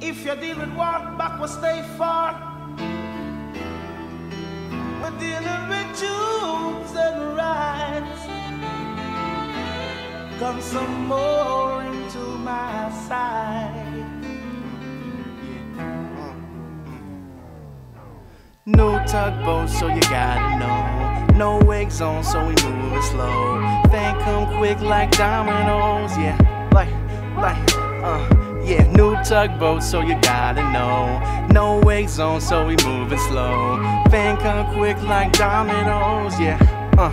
If you deal with walk back, will stay far. We're dealing with truths and rights. Come some more into my side. New tugboat, so you gotta know. No wigs on, so we moving slow. Fame come quick like dominoes, yeah. Like, like, uh, yeah. New tugboat, so you gotta know. No wigs zone, so we moving slow. Fame come quick like dominoes, yeah. Uh,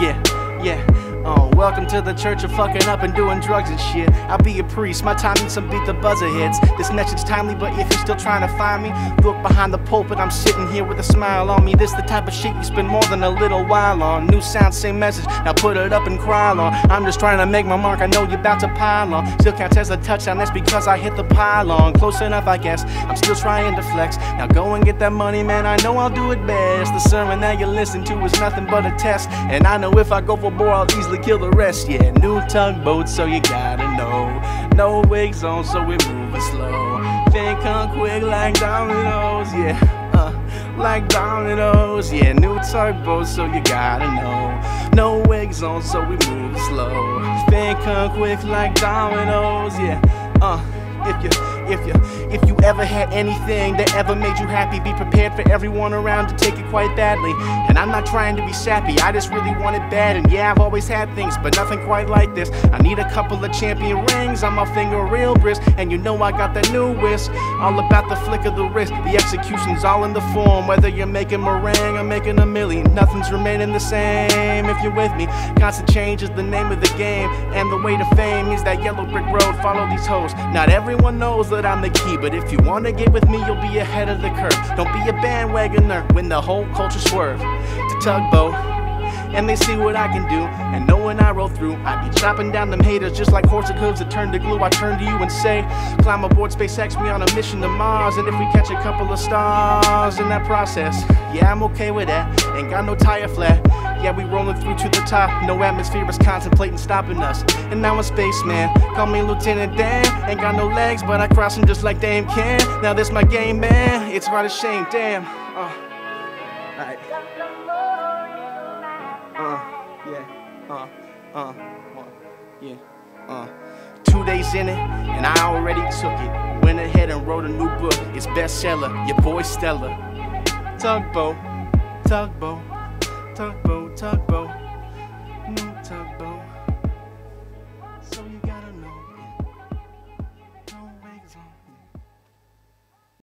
yeah, yeah. Oh, welcome to the church of fucking up and doing drugs and shit. I'll be a priest, my time needs some beat the buzzer hits. This message's timely, but if you're still trying to find me, look behind the pulpit. I'm sitting here with a smile on me. This the type of shit you spend more than a little while on. New sound, same message. Now put it up and cry on. I'm just trying to make my mark. I know you're about to pile on. Still can't test a touchdown. That's because I hit the pylon. Close enough, I guess. I'm still trying to flex. Now go and get that money, man. I know I'll do it best. The sermon that you listen to is nothing but a test. And I know if I go for more, I'll easily kill the rest. Yeah, new tugboat, so you gotta know. No wigs on, so we're moving slow. Think come quick like dominoes, yeah. Uh, like dominoes, yeah. New tugboat, so you gotta know. No wigs on, so we moving slow. Think come quick like dominoes, yeah. Uh, if you, if you, if you ever had anything that ever made you happy, be prepared for everyone around to take it quite badly. And I'm not trying to be sappy, I just really want it bad. And yeah, I've always had things, but nothing quite like this. I need a couple of champion rings on my finger, real brisk. And you know I got the new whisk, all about the flick of the wrist. The execution's all in the form, whether you're making meringue or making a million, nothing's remaining the same. If you're with me, constant change is the name of the game, and the way to fame is that yellow brick road. Follow these hoes. Not everyone knows I'm the key, but if you wanna get with me, you'll be ahead of the curve. Don't be a bandwagoner when the whole culture swerve to tugboat. And they see what I can do, and know when I roll through, I be chopping down them haters just like horse hooves that turn to glue. I turn to you and say, climb aboard SpaceX, we on a mission to Mars, and if we catch a couple of stars in that process, yeah, I'm okay with that. Ain't got no tire flat. Yeah, we rolling No atmosphere is contemplating stopping us. And now I'm spaceman. Call me Lieutenant Dan. Ain't got no legs, but I cross them just like Dame can. Now this my game, man. It's hard a shame, damn. Uh, alright. Uh, yeah. Uh, uh, uh, yeah. Uh. Two days in it, and I already took it. Went ahead and wrote a new book. It's bestseller. Your boy Stella. Tugboat, tugboat, tugboat, tugboat up.